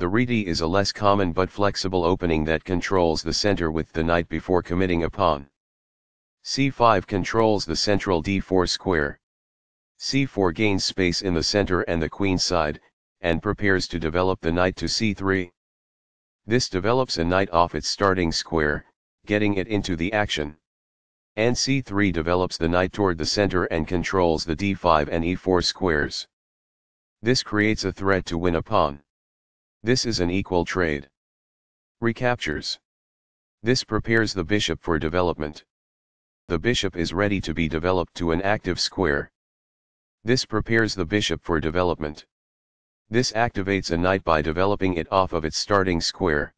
The Réti is a less common but flexible opening that controls the center with the knight before committing a pawn. c5 controls the central d4 square. c4 gains space in the center and the queen side, and prepares to develop the knight to c3. This develops a knight off its starting square, getting it into the action. And c3 develops the knight toward the center and controls the d5 and e4 squares. This creates a threat to win a pawn. This is an equal trade. Recaptures. This prepares the bishop for development. The bishop is ready to be developed to an active square. This prepares the bishop for development. This activates a knight by developing it off of its starting square.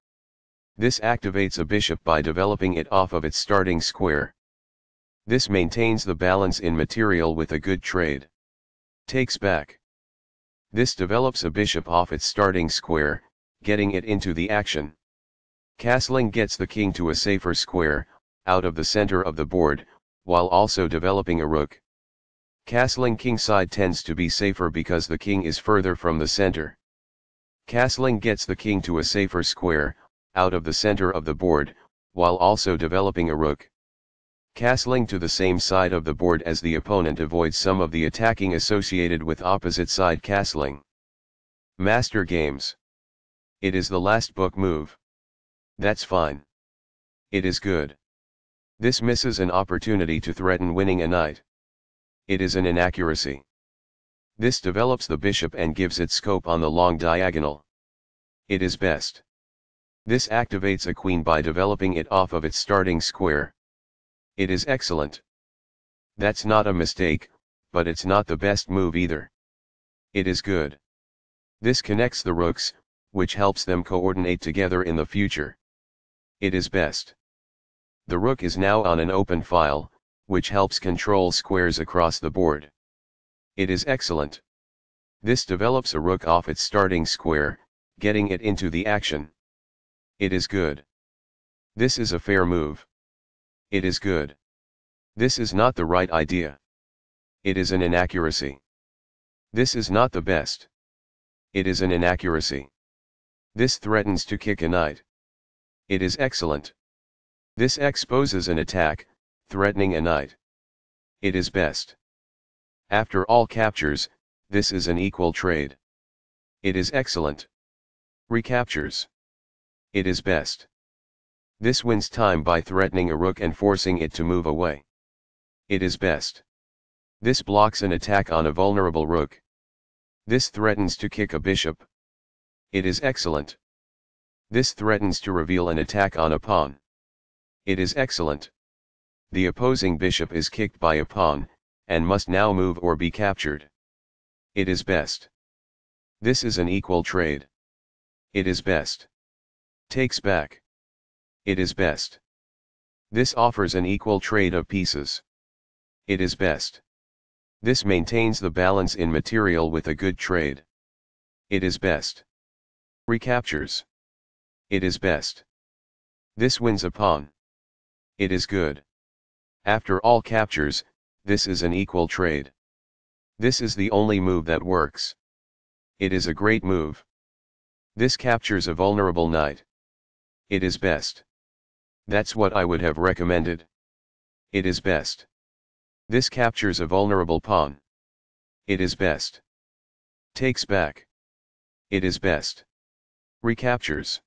This activates a bishop by developing it off of its starting square. This maintains the balance in material with a good trade. Takes back. This develops a bishop off its starting square, getting it into the action. Castling gets the king to a safer square, out of the center of the board, while also developing a rook. Castling kingside tends to be safer because the king is further from the center. Castling gets the king to a safer square, out of the center of the board, while also developing a rook. Castling to the same side of the board as the opponent avoids some of the attacking associated with opposite side castling. Master Games. It is the last book move. That's fine. It is good. This misses an opportunity to threaten winning a knight. It is an inaccuracy. This develops the bishop and gives it scope on the long diagonal. It is best. This activates a queen by developing it off of its starting square. It is excellent. That's not a mistake, but it's not the best move either. It is good. This connects the rooks, which helps them coordinate together in the future. It is best. The rook is now on an open file, which helps control squares across the board. It is excellent. This develops a rook off its starting square, getting it into the action. It is good. This is a fair move. It is good. This is not the right idea. It is an inaccuracy. This is not the best. It is an inaccuracy. This threatens to kick a knight. It is excellent. This exposes an attack, threatening a knight. It is best. After all captures, this is an equal trade. It is excellent. Recaptures. It is best. This wins time by threatening a rook and forcing it to move away. It is best. This blocks an attack on a vulnerable rook. This threatens to kick a bishop. It is excellent. This threatens to reveal an attack on a pawn. It is excellent. The opposing bishop is kicked by a pawn, and must now move or be captured. It is best. This is an equal trade. It is best. Takes back. It is best. This offers an equal trade of pieces. It is best. This maintains the balance in material with a good trade. It is best. Recaptures. It is best. This wins a pawn. It is good. After all captures, this is an equal trade. This is the only move that works. It is a great move. This captures a vulnerable knight. It is best. That's what I would have recommended. It is best. This captures a vulnerable pawn. It is best. Takes back. It is best. Recaptures.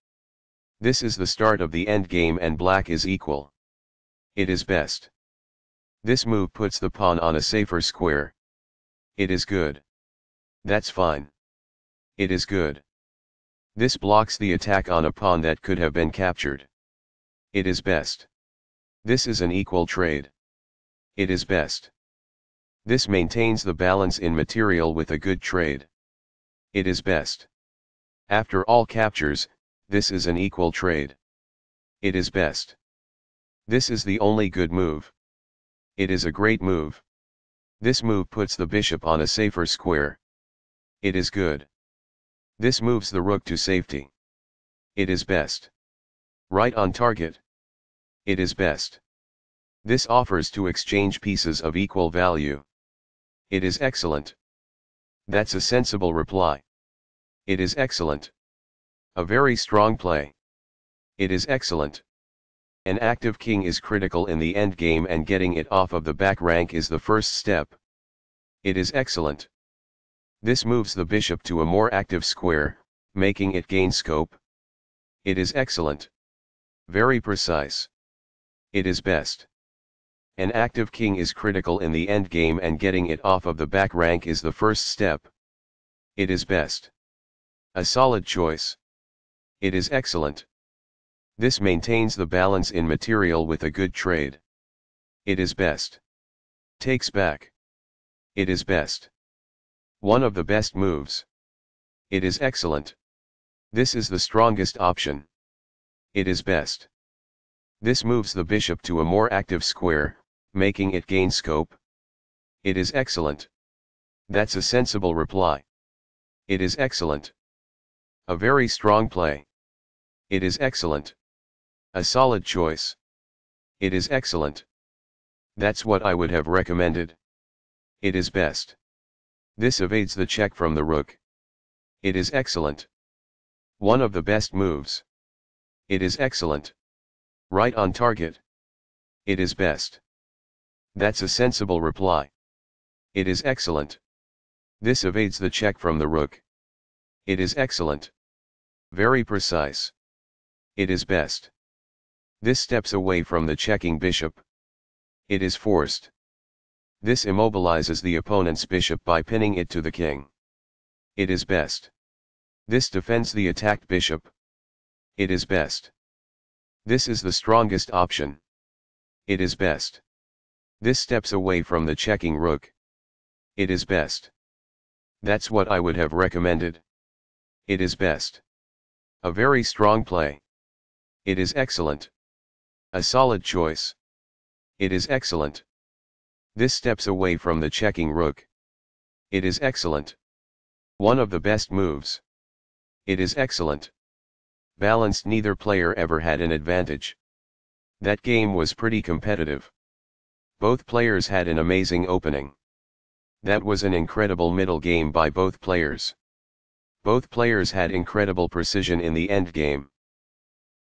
This is the start of the endgame and black is equal. It is best. This move puts the pawn on a safer square. It is good. That's fine. It is good. This blocks the attack on a pawn that could have been captured. It is best. This is an equal trade. It is best. This maintains the balance in material with a good trade. It is best. After all captures, this is an equal trade. It is best. This is the only good move. It is a great move. This move puts the bishop on a safer square. It is good. This moves the rook to safety. It is best. Right on target it is best. This offers to exchange pieces of equal value. It is excellent. That's a sensible reply. It is excellent. A very strong play. It is excellent. An active king is critical in the endgame and getting it off of the back rank is the first step. It is excellent. This moves the bishop to a more active square, making it gain scope. It is excellent. Very precise. It is best. An active king is critical in the endgame and getting it off of the back rank is the first step. It is best. A solid choice. It is excellent. This maintains the balance in material with a good trade. It is best. Takes back. It is best. One of the best moves. It is excellent. This is the strongest option. It is best. This moves the bishop to a more active square, making it gain scope. It is excellent. That's a sensible reply. It is excellent. A very strong play. It is excellent. A solid choice. It is excellent. That's what I would have recommended. It is best. This evades the check from the rook. It is excellent. One of the best moves. It is excellent. Right on target. It is best. That's a sensible reply. It is excellent. This evades the check from the rook. It is excellent. Very precise. It is best. This steps away from the checking bishop. It is forced. This immobilizes the opponent's bishop by pinning it to the king. It is best. This defends the attacked bishop. It is best. This is the strongest option. It is best. This steps away from the checking rook. It is best. That's what I would have recommended. It is best. A very strong play. It is excellent. A solid choice. It is excellent. This steps away from the checking rook. It is excellent. One of the best moves. It is excellent. Balanced neither player ever had an advantage. That game was pretty competitive. Both players had an amazing opening. That was an incredible middle game by both players. Both players had incredible precision in the end game.